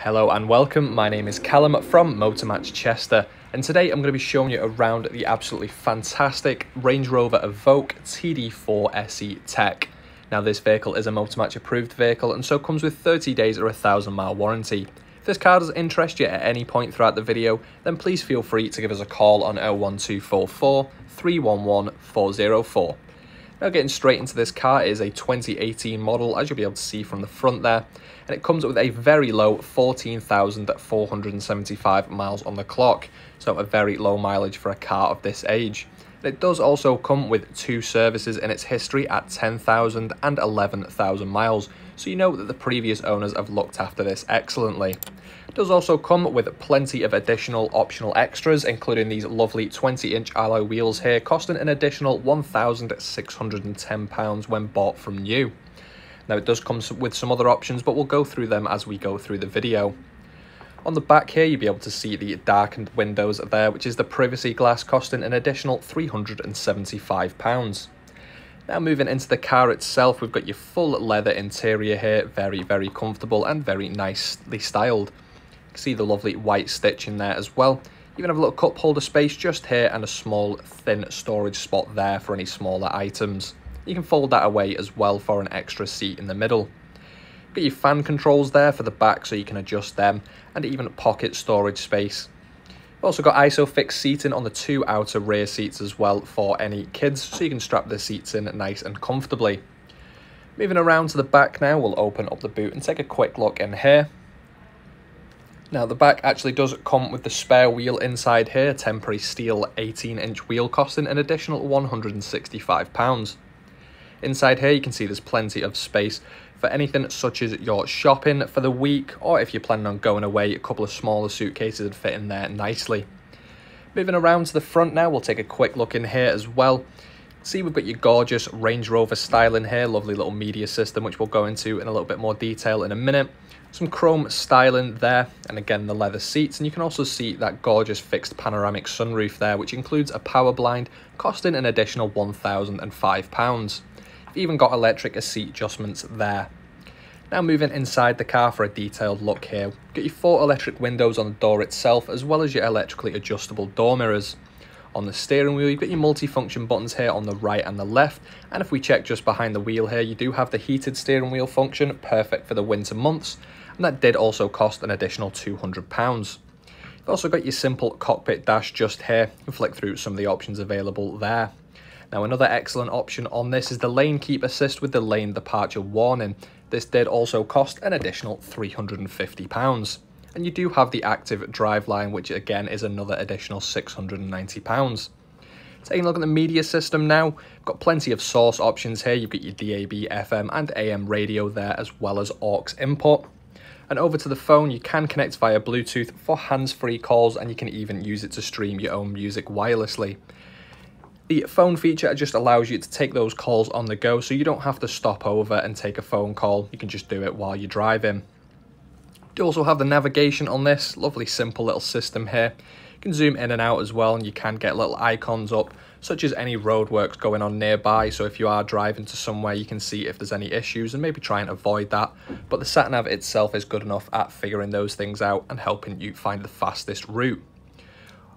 Hello and welcome, my name is Callum from Motormatch Chester and today I'm going to be showing you around the absolutely fantastic Range Rover Evoque TD4 SE Tech. Now this vehicle is a Motormatch approved vehicle and so comes with 30 days or a 1000 mile warranty. If this car does interest you at any point throughout the video then please feel free to give us a call on 01244 311 404. Now getting straight into this car is a 2018 model, as you'll be able to see from the front there, and it comes with a very low 14,475 miles on the clock, so a very low mileage for a car of this age. It does also come with two services in its history at 10,000 and 11,000 miles, so you know that the previous owners have looked after this excellently It does also come with plenty of additional optional extras, including these lovely 20-inch alloy wheels here, costing an additional £1,610 when bought from new. Now it does come with some other options, but we'll go through them as we go through the video. On the back here, you'll be able to see the darkened windows there, which is the privacy glass costing an additional £375. Now moving into the car itself, we've got your full leather interior here, very, very comfortable and very nicely styled You can see the lovely white stitch in there as well. You even have a little cup holder space just here and a small thin storage spot there for any smaller items. You can fold that away as well for an extra seat in the middle. Got your fan controls there for the back so you can adjust them and even pocket storage space. Also got ISOFIX seating on the two outer rear seats as well for any kids so you can strap the seats in nice and comfortably. Moving around to the back now, we'll open up the boot and take a quick look in here. Now the back actually does come with the spare wheel inside here, temporary steel 18 inch wheel costing an additional £165. Inside here you can see there's plenty of space for anything such as your shopping for the week or if you're planning on going away a couple of smaller suitcases would fit in there nicely. Moving around to the front now we'll take a quick look in here as well. See we've got your gorgeous Range Rover style in here, lovely little media system which we'll go into in a little bit more detail in a minute some chrome styling there and again the leather seats and you can also see that gorgeous fixed panoramic sunroof there which includes a power blind costing an additional £1,005. Even got electric seat adjustments there. Now moving inside the car for a detailed look here. Get your four electric windows on the door itself as well as your electrically adjustable door mirrors. On the steering wheel, you've got your multi-function buttons here on the right and the left. And if we check just behind the wheel here, you do have the heated steering wheel function, perfect for the winter months and that did also cost an additional £200. You've also got your simple cockpit dash just here. Can flick through some of the options available there. Now another excellent option on this is the lane keep assist with the lane departure warning. This did also cost an additional £350. And you do have the active driveline, which again is another additional £690. Taking a look at the media system now, We've got plenty of source options here. You've got your DAB, FM and AM radio there as well as aux input. And over to the phone, you can connect via Bluetooth for hands-free calls and you can even use it to stream your own music wirelessly. The phone feature just allows you to take those calls on the go so you don't have to stop over and take a phone call. You can just do it while you're driving. You also have the navigation on this, lovely simple little system here. You can zoom in and out as well and you can get little icons up such as any roadworks going on nearby. So if you are driving to somewhere, you can see if there's any issues and maybe try and avoid that. But the sat nav itself is good enough at figuring those things out and helping you find the fastest route.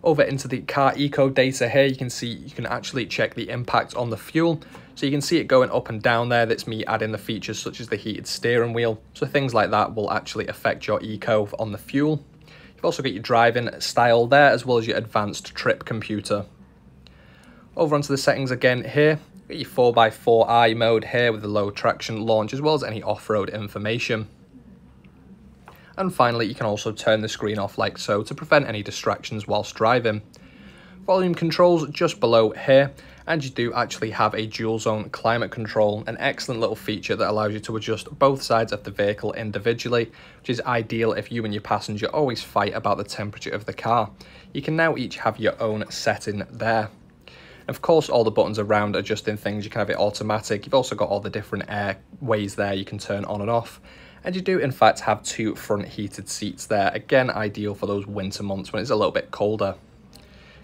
Over into the car eco data here, you can see you can actually check the impact on the fuel. So you can see it going up and down there. That's me adding the features such as the heated steering wheel. So things like that will actually affect your eco on the fuel. You've also got your driving style there as well as your advanced trip computer. Over onto the settings again here, your 4x4i mode here with the low traction launch as well as any off-road information. And finally, you can also turn the screen off like so to prevent any distractions whilst driving. Volume controls just below here, and you do actually have a dual zone climate control, an excellent little feature that allows you to adjust both sides of the vehicle individually, which is ideal if you and your passenger always fight about the temperature of the car. You can now each have your own setting there. Of course, all the buttons around adjusting things, you can have it automatic. You've also got all the different air ways there you can turn on and off. And you do, in fact, have two front heated seats there. Again, ideal for those winter months when it's a little bit colder.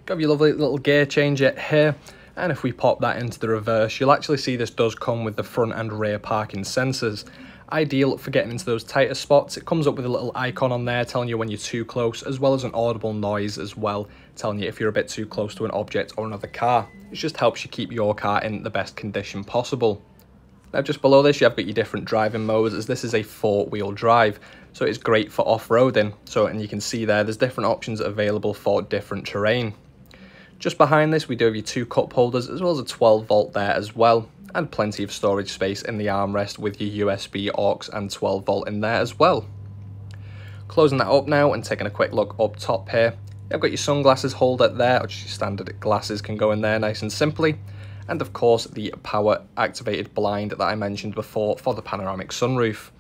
Got your lovely little gear changer here. And if we pop that into the reverse, you'll actually see this does come with the front and rear parking sensors. Ideal for getting into those tighter spots. It comes up with a little icon on there telling you when you're too close, as well as an audible noise as well, telling you if you're a bit too close to an object or another car. It just helps you keep your car in the best condition possible. Now just below this you have got your different driving modes as this is a four wheel drive so it's great for off-roading so and you can see there there's different options available for different terrain. Just behind this we do have your two cup holders as well as a 12 volt there as well and plenty of storage space in the armrest with your USB aux and 12 volt in there as well. Closing that up now and taking a quick look up top here, I've got your sunglasses holder there, or just your standard glasses can go in there nice and simply. And of course the power activated blind that I mentioned before for the panoramic sunroof.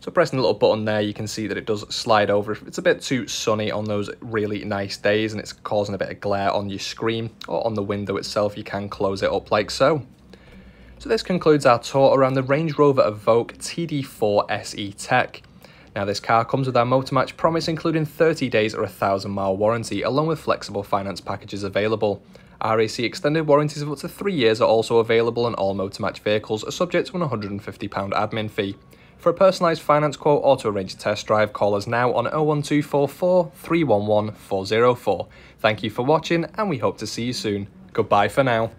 So pressing the little button there, you can see that it does slide over if it's a bit too sunny on those really nice days and it's causing a bit of glare on your screen or on the window itself, you can close it up like so. So this concludes our tour around the Range Rover Evoque TD4 SE Tech. Now this car comes with our Motormatch promise including 30 days or a 1000 mile warranty along with flexible finance packages available. RAC extended warranties of up to 3 years are also available on all Motormatch vehicles subject to an £150 admin fee. For a personalised finance quote or to arrange a test drive, call us now on 01244 311 404. Thank you for watching and we hope to see you soon. Goodbye for now.